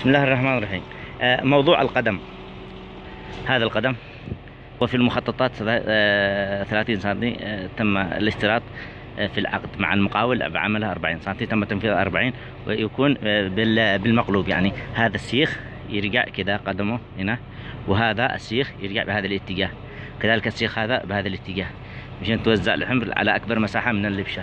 بسم الله الرحمن الرحيم. آه، موضوع القدم. هذا القدم وفي المخططات 30 آه، سم آه، تم الاشتراط في العقد مع المقاول بعملها 40 سم تم تنفيذ 40 ويكون بالمقلوب يعني. هذا السيخ يرجع كذا قدمه هنا وهذا السيخ يرجع بهذا الاتجاه. كذلك السيخ هذا بهذا الاتجاه. مشان توزع الحمل على أكبر مساحة من اللبشة.